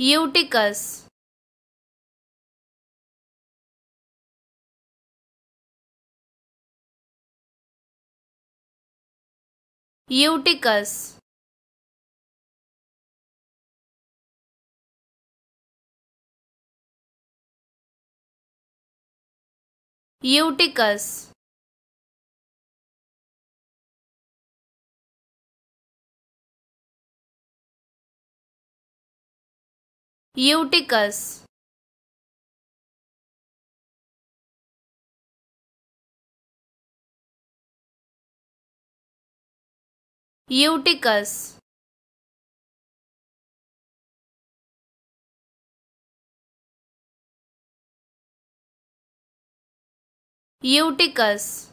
Eutychus. Eutychus. Eutychus Eutychus. Eutychus. Eutychus